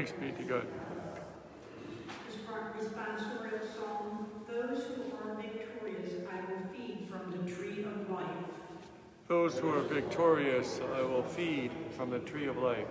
Thanks be to God. Those who are victorious I will feed from the tree of life. Those who are victorious I will feed from the tree of life.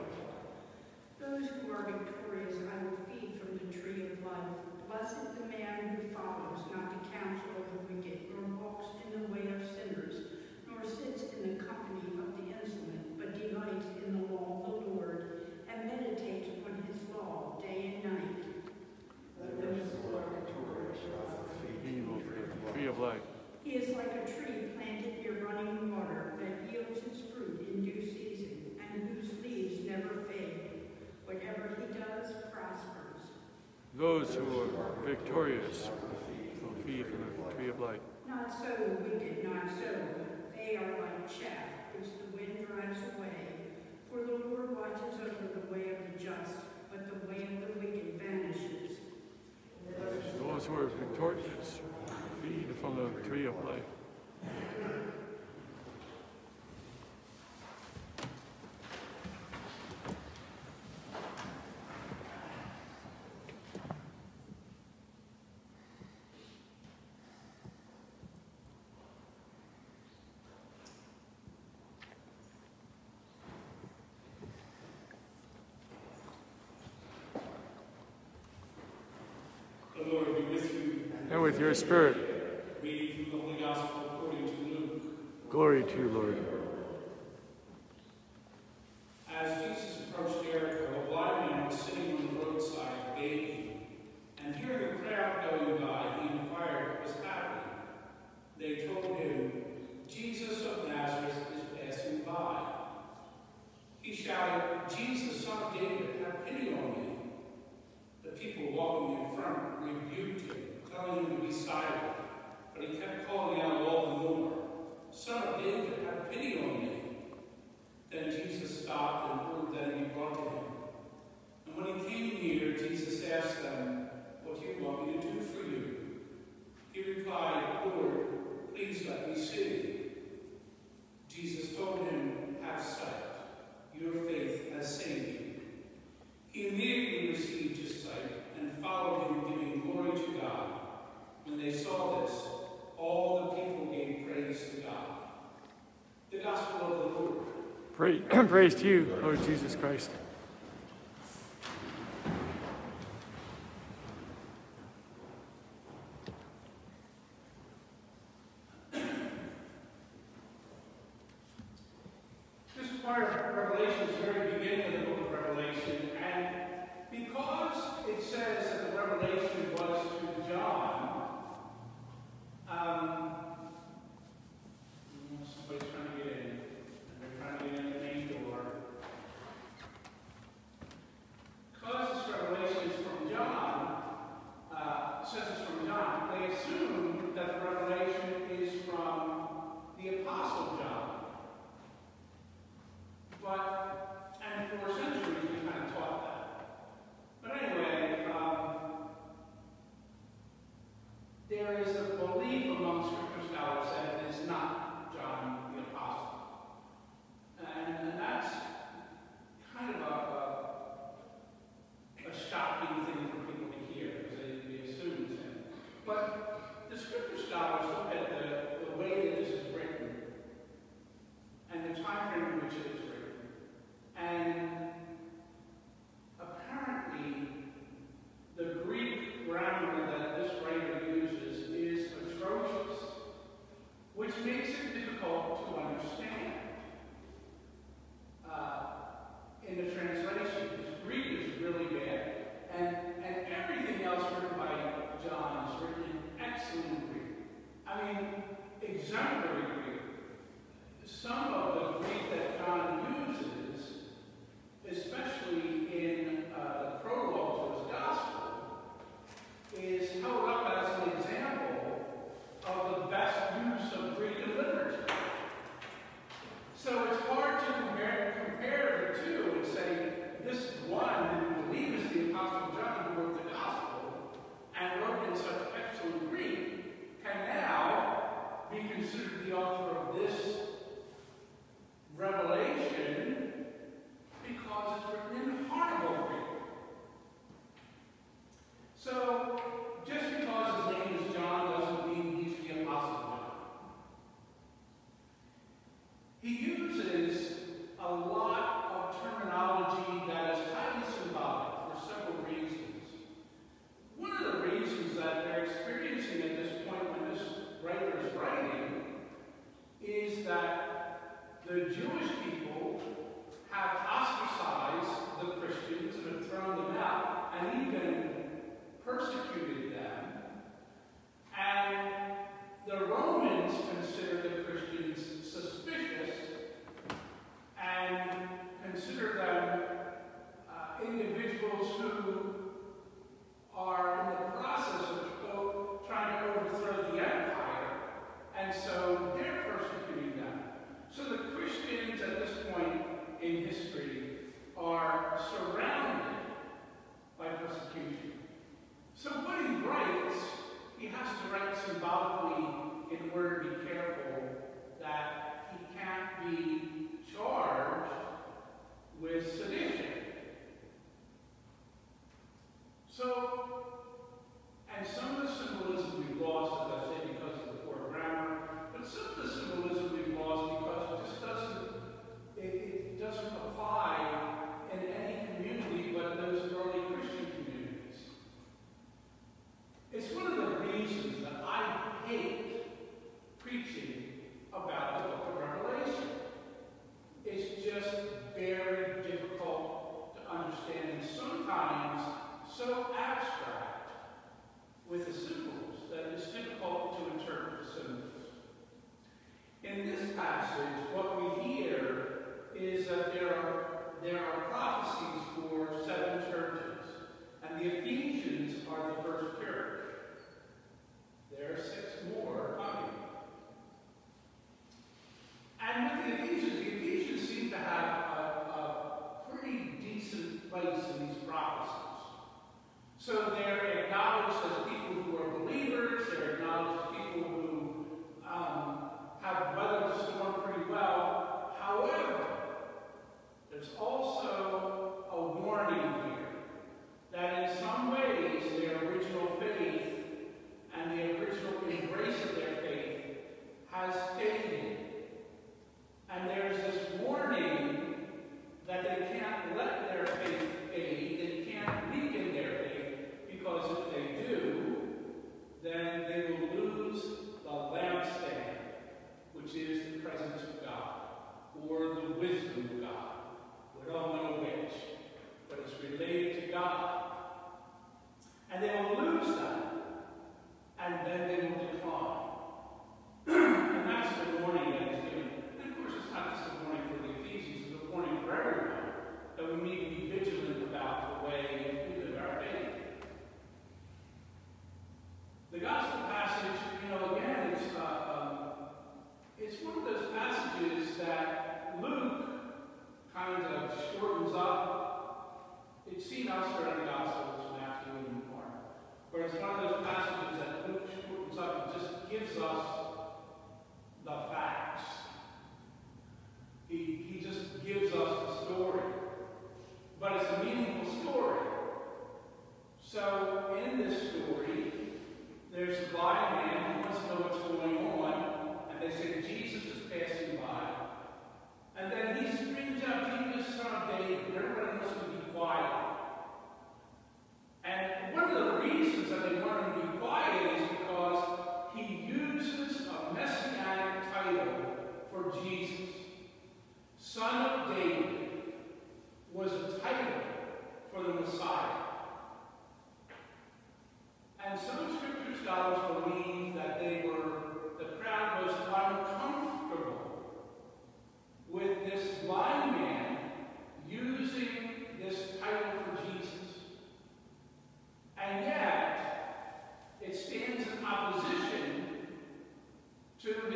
swords and torches, feed from the tree of life. and with your spirit. Glory to you, Lord. Praise to you, Lord Jesus Christ. This part of Revelation is the very beginning of the book of Revelation, and because it says that the revelation was to John, um, somebody's trying to get in, and they're trying to get in the main door. Because this revelation is from John, uh, says it's from John, they assume that the revelation is from the Apostle John. But, and for centuries we kind of taught that. But anyway, um, there is a belief among scripture scholars that it is not John the Apostle. And, and that's kind of a, a, a shocking thing for people to hear because they, they assume it's him. But the scripture scholars look at the, the way that this is written and the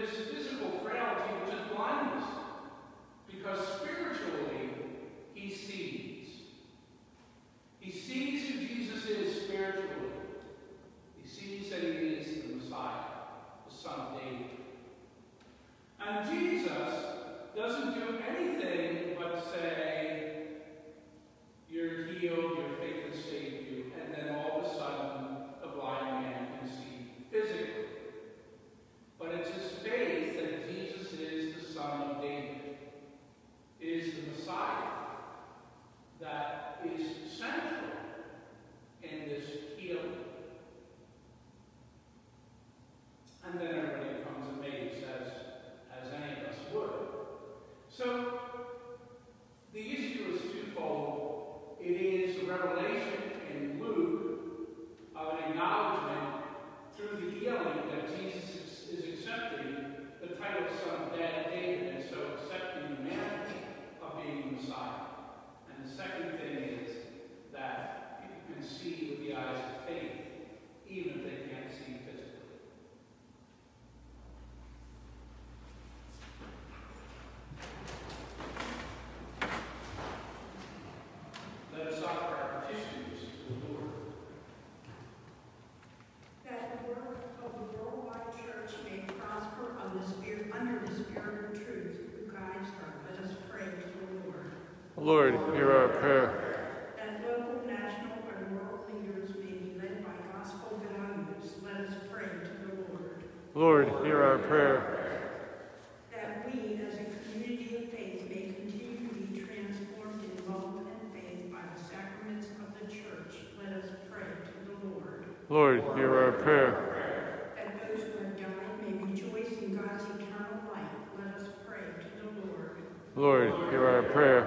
this physical frailty, which is blindness. Because spiritual Lord, hear our prayer. That local, national, and world leaders may be led by gospel values, let us pray to the Lord. Lord, hear our prayer. That we, as a community of faith, may continue to be transformed in love and faith by the sacraments of the church, let us pray to the Lord. Lord, hear our prayer. That those who have died may rejoice in God's eternal life, let us pray to the Lord. Lord, hear our prayer.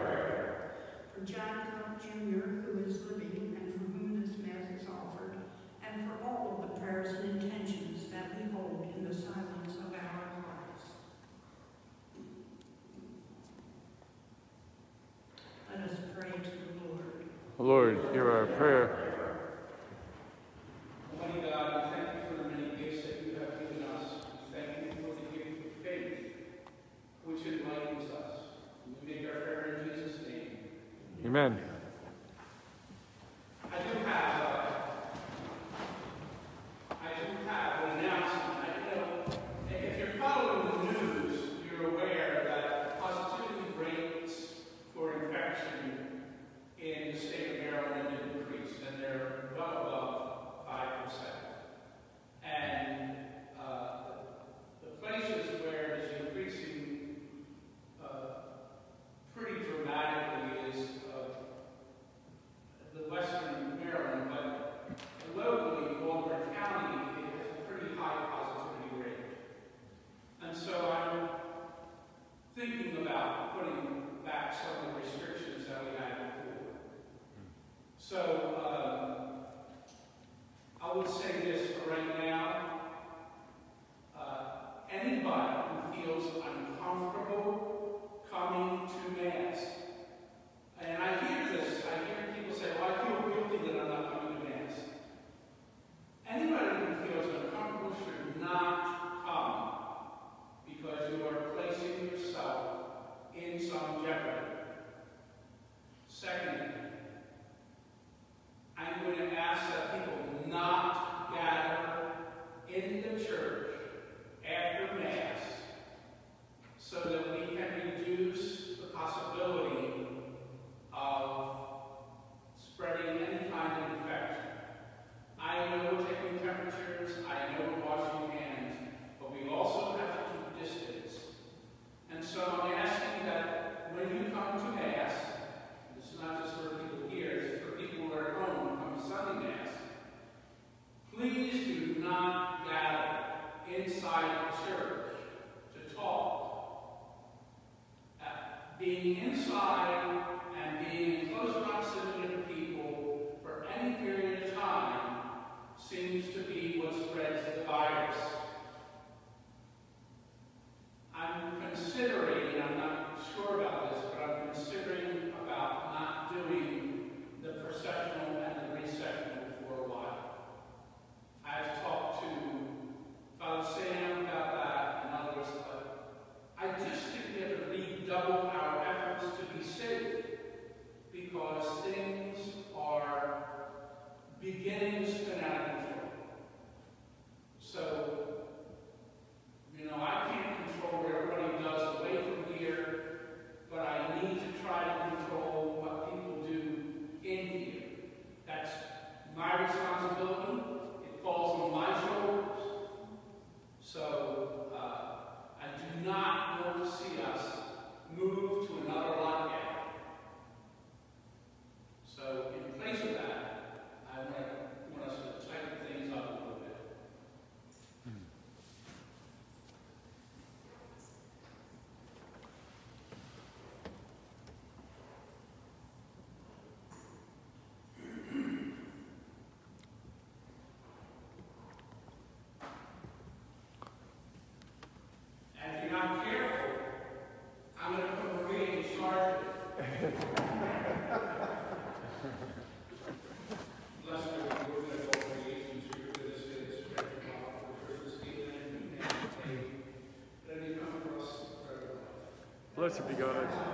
obrigado.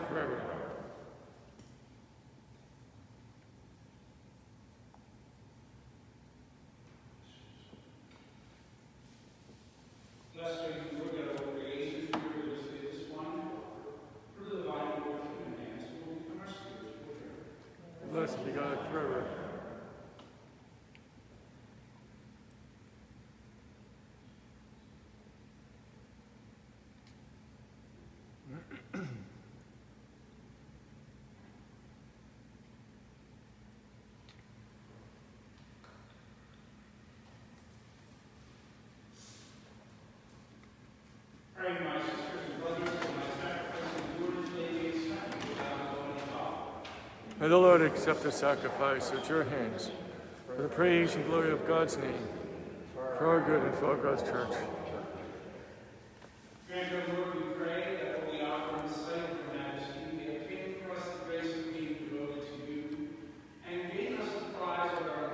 May the Lord accept the sacrifice at your hands for the praise and glory of God's name, for our good and for God's church. We pray that the grace of and the of our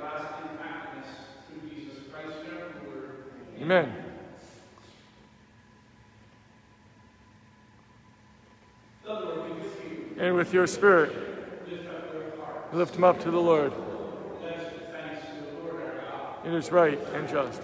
happiness through Jesus Christ Amen. And with your spirit lift him up to the Lord. It is right and just.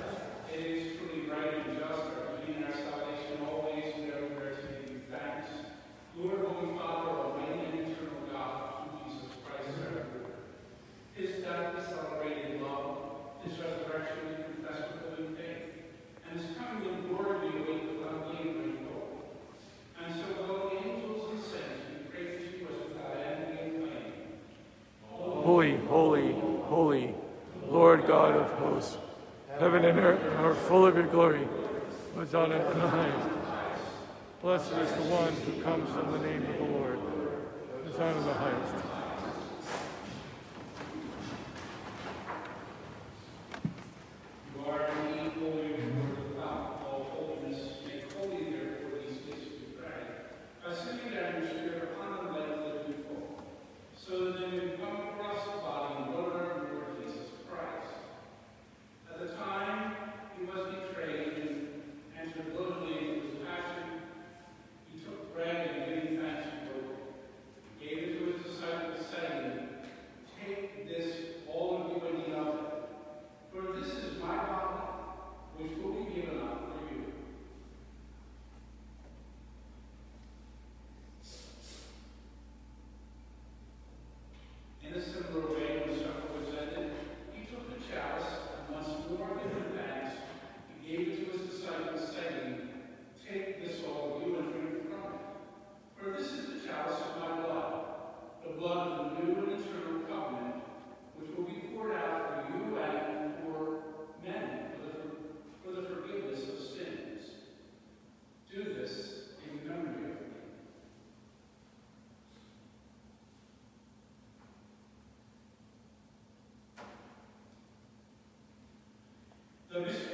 The risk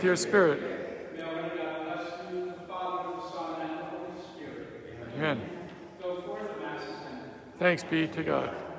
The your Spirit. Amen. Thanks be to God.